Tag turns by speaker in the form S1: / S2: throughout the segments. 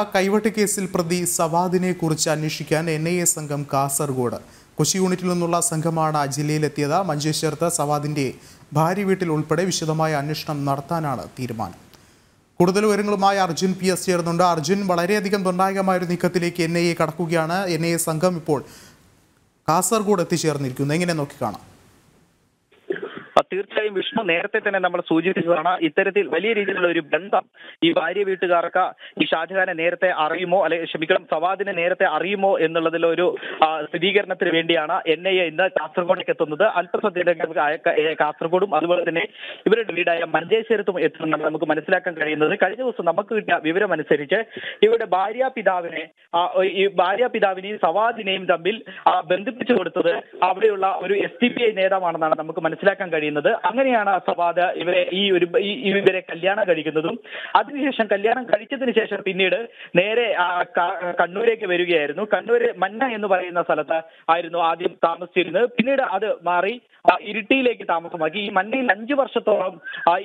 S1: ആ കൈവെട്ട് കേസിൽ പ്രതി സവാദിനെ കുറിച്ച് അന്വേഷിക്കാൻ എൻ ഐ എ സംഘം കാസർഗോഡ്. കൊച്ചി യൂണിറ്റിൽ നിന്നുള്ള സംഘമാണ് ജില്ലയിലെത്തിയത്. മഞ്ചേശ്വരത്ത് സവാദിന്റെ ഭാര്യ വീട്ടിൽ ഉൾപ്പെടെ വിശദമായ അന്വേഷണം നടത്താനാണ് തീരുമാനം. കൂടുതൽ വിവരങ്ങളുമായി അർജുൻ പി എസ് ചേർന്നുണ്ട് അർജുൻ വളരെയധികം നിർണായകമായ ഒരു നീക്കത്തിലേക്ക് എൻ ഐ എ കടക്കുകയാണ്. എൻ ഐ എ സംഘം ഇപ്പോൾ കാസർഗോഡ് എത്തിച്ചേർന്നിരിക്കുന്നു. എങ്ങനെ നോക്കിക്കാണാം?
S2: തീർച്ചയായും വിഷ്ണു നേരത്തെ തന്നെ നമ്മൾ സൂചിപ്പിച്ചതാണ് ഇത്തരത്തിൽ വലിയ രീതിയിലുള്ള ഒരു ബന്ധം ഈ ഭാര്യ വീട്ടുകാർക്ക് ഈ ഷാജഹാനെ നേരത്തെ അറിയുമോ അല്ലെ ക്ഷമിക്കണം സവാദിനെ നേരത്തെ അറിയുമോ എന്നുള്ളതിലൊരു സ്ഥിരീകരണത്തിന് വേണ്ടിയാണ് എൻ ഐ എ ഇന്ന് കാസർഗോഡേക്ക് എത്തുന്നത്. അല്പസദ്യയിലേക്ക് കാസർഗോഡും അതുപോലെ തന്നെ ഇവരുടെ വീടായ മഞ്ചേശ്വരത്തും എത്തുമെന്നാണ് നമുക്ക് മനസ്സിലാക്കാൻ കഴിയുന്നത്. കഴിഞ്ഞ ദിവസം നമുക്ക് കിട്ടിയ വിവരമനുസരിച്ച് ഇവരുടെ ഭാര്യ പിതാവിനെ ഈ ഭാര്യ പിതാവിനെയും സവാദിനെയും തമ്മിൽ ബന്ധിപ്പിച്ചു കൊടുത്തത് അവിടെയുള്ള ഒരു എസ് ഡി പി ഐ നേതാവാണെന്നാണ് നമുക്ക് മനസ്സിലാക്കാൻ കഴിയുന്നത്. അങ്ങനെയാണ് സവാദ് ഇവരെ ഈ ഒരു ഇവരെ കല്യാണം കഴിക്കുന്നതും. അതിനുശേഷം കല്യാണം കഴിച്ചതിന് ശേഷം പിന്നീട് നേരെ കണ്ണൂരേക്ക് വരികയായിരുന്നു. കണ്ണൂര് മന്ന എന്ന് പറയുന്ന സ്ഥലത്ത് ആയിരുന്നു ആദ്യം താമസിച്ചിരുന്നത്. പിന്നീട് അത് മാറി ഇരുട്ടിയിലേക്ക് താമസമാക്കി. ഈ മന്നയിൽ അഞ്ചു വർഷത്തോളം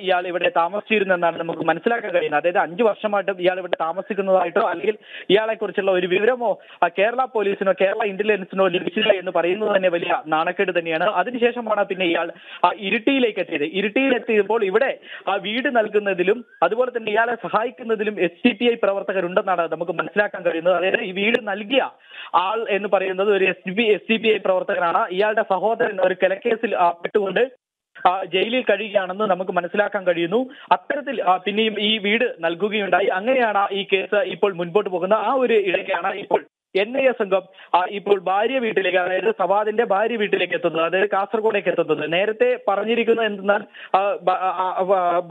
S2: ഇയാൾ ഇവിടെ താമസിച്ചിരുന്നു എന്നാണ് നമുക്ക് മനസ്സിലാക്കാൻ കഴിയുന്നത്. അതായത് അഞ്ചു വർഷമായിട്ട് ഇയാൾ ഇവിടെ താമസിക്കുന്നതായിട്ടോ അല്ലെങ്കിൽ ഇയാളെ കുറിച്ചുള്ള ഒരു വിവരമോ കേരള പോലീസിനോ കേരള ഇന്റലിജൻസിനോ ലഭിച്ചില്ല എന്ന് പറയുന്നത് തന്നെ വലിയ നാണക്കേട് തന്നെയാണ്. അതിനുശേഷമാണ് പിന്നെ ഇയാൾ ഇരിട്ടിയിലേക്ക് എത്തിയത് ഇരിട്ടിയിൽ എത്തിയപ്പോൾ ഇവിടെ ആ വീട് നൽകുന്നതിലും അതുപോലെ തന്നെ ഇയാളെ സഹായിക്കുന്നതിലും എസ് ഡി പി ഐ പ്രവർത്തകരുണ്ടെന്നാണ് നമുക്ക് മനസ്സിലാക്കാൻ കഴിയുന്നത്. അതായത് ഈ വീട് നൽകിയ ആൾ എന്ന് പറയുന്നത് ഒരു S D S D P I പ്രവർത്തകനാണ്. ഇയാളുടെ സഹോദരൻ ഒരു കൊലക്കേസിൽ പെട്ടുകൊണ്ട് ജയിലിൽ കഴിയുകയാണെന്ന് നമുക്ക് മനസ്സിലാക്കാൻ കഴിയുന്നു. അത്തരത്തിൽ പിന്നെയും ഈ വീട് നൽകുകയുണ്ടായി. അങ്ങനെയാണ് ഈ കേസ് ഇപ്പോൾ മുൻപോട്ട് പോകുന്നത്. ആ ഒരു ഇടയ്ക്കാണ് ഇപ്പോൾ എൻ ഐ എ സംഘം ഇപ്പോൾ ഭാര്യ വീട്ടിലേക്ക് അതായത് സവാദിന്റെ ഭാര്യ വീട്ടിലേക്ക് എത്തുന്നത് അതായത് കാസർഗോഡേക്ക് എത്തുന്നത്. നേരത്തെ പറഞ്ഞിരിക്കുന്നത് എന്തെന്നാൽ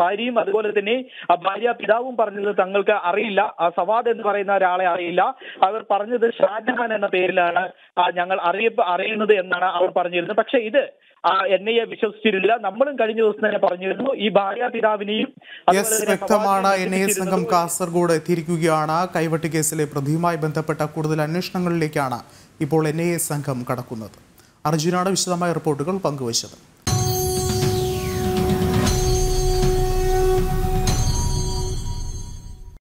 S2: ഭാര്യയും അതുപോലെ തന്നെ ഭാര്യ പിതാവും പറഞ്ഞത് തങ്ങൾക്ക് അറിയില്ല. സവാദ് എന്ന് പറയുന്ന ഒരാളെ അറിയില്ല. അവർ പറഞ്ഞത് ഷാജഹാൻ എന്ന പേരിലാണ് ഞങ്ങൾ അറിയ അറിയുന്നത് എന്നാണ് അവർ പറഞ്ഞിരുന്നത്. പക്ഷെ ഇത് എൻ ഐ എ വിശ്വസിച്ചിരുന്നില്ല. നമ്മളും കഴിഞ്ഞ ദിവസം തന്നെ പറഞ്ഞിരുന്നു ഈ ഭാര്യ പിതാവിനെയും
S1: വ്യക്തമാണ്. എൻ ഐ എ സംഘം കാസർഗോഡ് എത്തിയിരിക്കുകയാണ്. കൈവട്ടി കേസിലെ പ്രതിയുമായി ബന്ധപ്പെട്ട കൂടുതൽ അന്വേഷണങ്ങളിലേക്കാണ് ഇപ്പോൾ എൻ സംഘം കടക്കുന്നത്. അർജുനാണ് വിശദമായ റിപ്പോർട്ടുകൾ പങ്കുവച്ചത്.